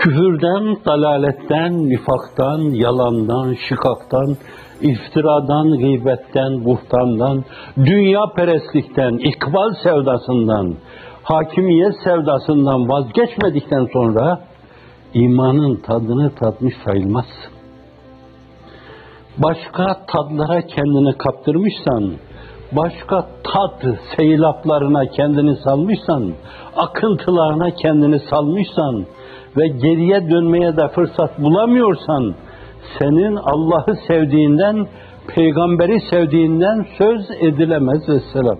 Küfürden, dalaletten, nifaktan, yalandan, şikaktan, iftiradan, gıybetten, buhtandan, dünya perestlikten, ikbal sevdasından, hakimiyet sevdasından vazgeçmedikten sonra imanın tadını tatmış sayılmazsın. Başka tadlara kendini kaptırmışsan, başka tat seylaplarına kendini salmışsan, akıntılarına kendini salmışsan ve geriye dönmeye de fırsat bulamıyorsan, senin Allah'ı sevdiğinden, peygamberi sevdiğinden söz edilemez vesselam.